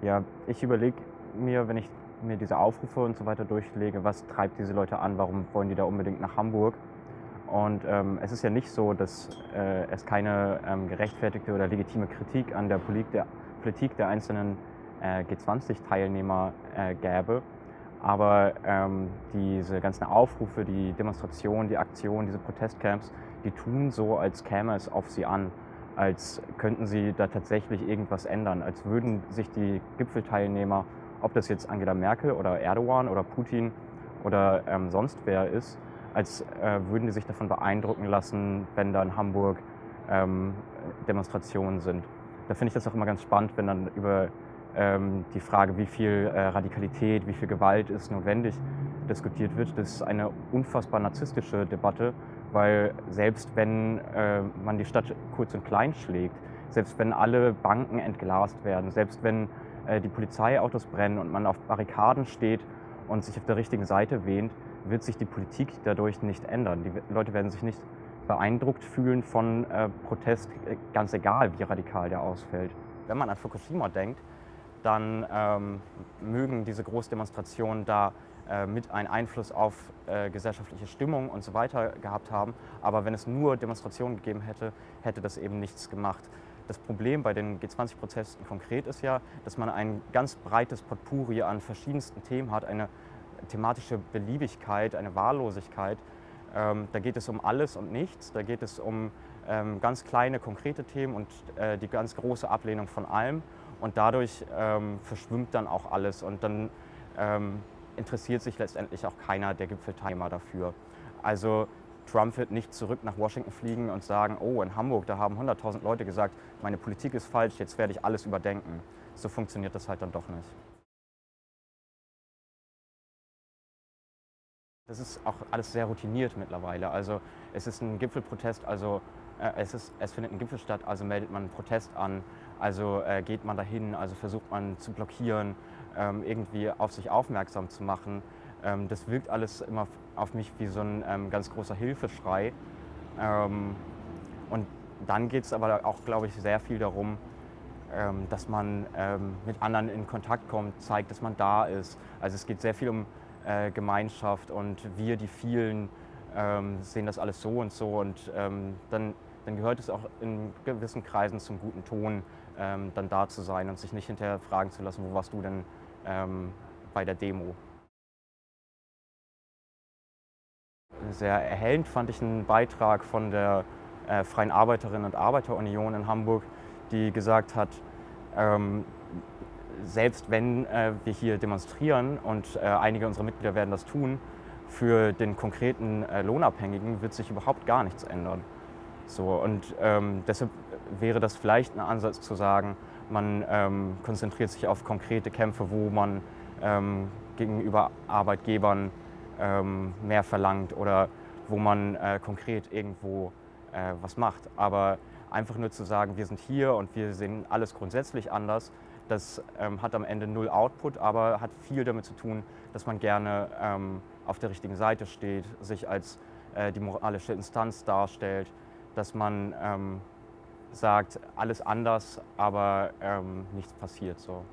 Ja, ich überlege mir, wenn ich mir diese Aufrufe und so weiter durchlege, was treibt diese Leute an, warum wollen die da unbedingt nach Hamburg? Und ähm, es ist ja nicht so, dass äh, es keine ähm, gerechtfertigte oder legitime Kritik an der Politik der, Politik der einzelnen äh, G20-Teilnehmer äh, gäbe. Aber ähm, diese ganzen Aufrufe, die Demonstrationen, die Aktionen, diese Protestcamps, die tun so, als käme es auf sie an, als könnten sie da tatsächlich irgendwas ändern, als würden sich die Gipfelteilnehmer, ob das jetzt Angela Merkel oder Erdogan oder Putin oder ähm, sonst wer ist, als äh, würden die sich davon beeindrucken lassen, wenn da in Hamburg ähm, Demonstrationen sind. Da finde ich das auch immer ganz spannend, wenn dann über ähm, die Frage, wie viel äh, Radikalität, wie viel Gewalt ist notwendig, diskutiert wird. Das ist eine unfassbar narzisstische Debatte, weil selbst wenn äh, man die Stadt kurz und klein schlägt, selbst wenn alle Banken entglast werden, selbst wenn äh, die Polizeiautos brennen und man auf Barrikaden steht und sich auf der richtigen Seite wähnt, wird sich die Politik dadurch nicht ändern. Die Leute werden sich nicht beeindruckt fühlen von äh, Protest, äh, ganz egal, wie radikal der ausfällt. Wenn man an Fukushima denkt, dann ähm, mögen diese Großdemonstrationen da mit einen Einfluss auf äh, gesellschaftliche Stimmung und so weiter gehabt haben. Aber wenn es nur Demonstrationen gegeben hätte, hätte das eben nichts gemacht. Das Problem bei den G20-Protesten konkret ist ja, dass man ein ganz breites Potpourri an verschiedensten Themen hat, eine thematische Beliebigkeit, eine Wahllosigkeit. Ähm, da geht es um alles und nichts, da geht es um ähm, ganz kleine, konkrete Themen und äh, die ganz große Ablehnung von allem. Und dadurch ähm, verschwimmt dann auch alles und dann ähm, interessiert sich letztendlich auch keiner der Gipfelteilnehmer dafür. Also Trump wird nicht zurück nach Washington fliegen und sagen, oh, in Hamburg, da haben 100.000 Leute gesagt, meine Politik ist falsch, jetzt werde ich alles überdenken. So funktioniert das halt dann doch nicht. Das ist auch alles sehr routiniert mittlerweile. Also es ist ein Gipfelprotest, also äh, es, ist, es findet ein Gipfel statt, also meldet man einen Protest an, also äh, geht man dahin, also versucht man zu blockieren, irgendwie auf sich aufmerksam zu machen. Ähm, das wirkt alles immer auf mich wie so ein ähm, ganz großer Hilfeschrei. Ähm, und dann geht es aber auch, glaube ich, sehr viel darum, ähm, dass man ähm, mit anderen in Kontakt kommt, zeigt, dass man da ist. Also es geht sehr viel um äh, Gemeinschaft und wir, die vielen, ähm, sehen das alles so und so und ähm, dann, dann gehört es auch in gewissen Kreisen zum guten Ton, ähm, dann da zu sein und sich nicht hinterher fragen zu lassen, wo warst du denn ähm, bei der Demo. Sehr erhellend fand ich einen Beitrag von der äh, Freien Arbeiterinnen und Arbeiterunion in Hamburg, die gesagt hat, ähm, selbst wenn äh, wir hier demonstrieren und äh, einige unserer Mitglieder werden das tun, für den konkreten äh, Lohnabhängigen wird sich überhaupt gar nichts ändern. So, und ähm, deshalb wäre das vielleicht ein Ansatz zu sagen, man ähm, konzentriert sich auf konkrete Kämpfe, wo man ähm, gegenüber Arbeitgebern ähm, mehr verlangt oder wo man äh, konkret irgendwo äh, was macht. Aber einfach nur zu sagen, wir sind hier und wir sehen alles grundsätzlich anders, das ähm, hat am Ende null Output, aber hat viel damit zu tun, dass man gerne ähm, auf der richtigen Seite steht, sich als äh, die moralische Instanz darstellt, dass man ähm, sagt, alles anders, aber ähm, nichts passiert so.